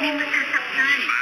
你们在上班吗？